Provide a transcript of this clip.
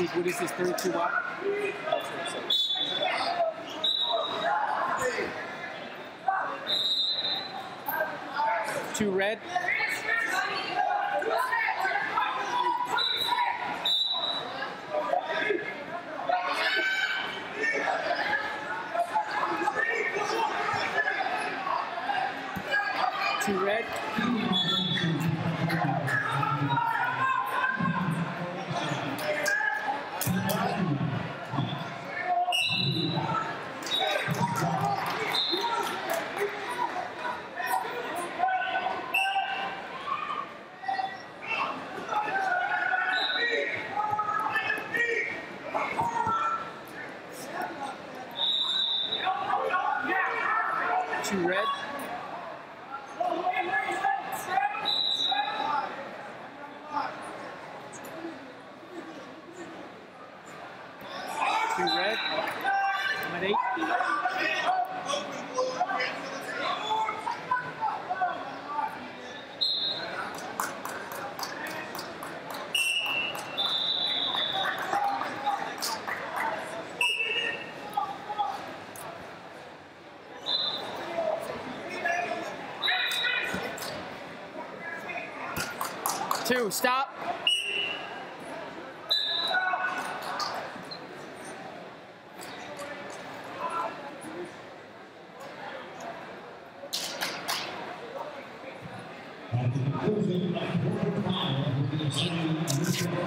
is, what is this, 32 watt? Two red. Two red. Two red. Two red. I'm at eight. Two, stop. At the conclusion of quarter final, we will see